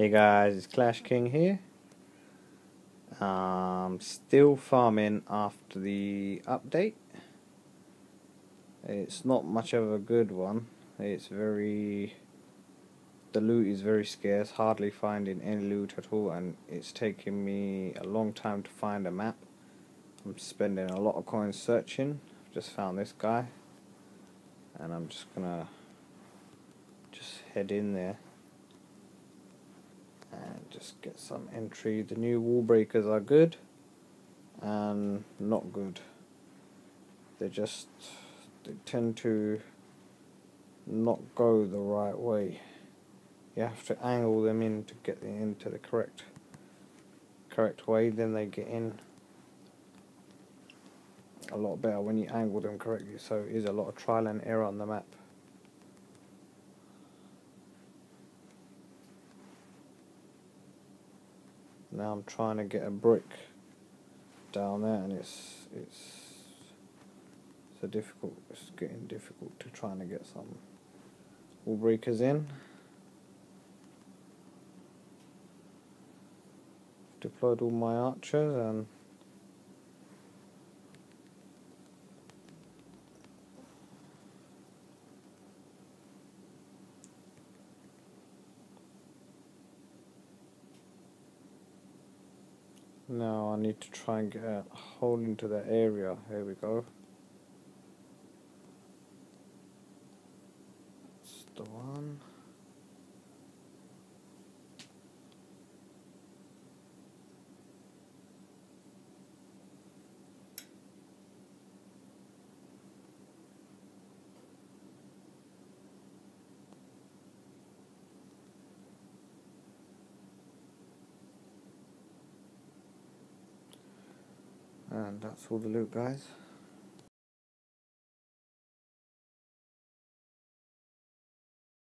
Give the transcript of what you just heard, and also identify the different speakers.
Speaker 1: Hey guys, it's Clash King here. Um, still farming after the update. It's not much of a good one. It's very. The loot is very scarce, hardly finding any loot at all, and it's taking me a long time to find a map. I'm spending a lot of coins searching. I've just found this guy, and I'm just gonna just head in there just get some entry. The new wall breakers are good and not good. They just they tend to not go the right way. You have to angle them in to get them into the correct correct way, then they get in a lot better when you angle them correctly. So it is a lot of trial and error on the map. Now I'm trying to get a brick down there and it's it's a difficult it's getting difficult to trying to get some wall breakers in. Deployed all my archers and Now I need to try and get a hole into the area. Here we go. That's the one. And that's all the loot guys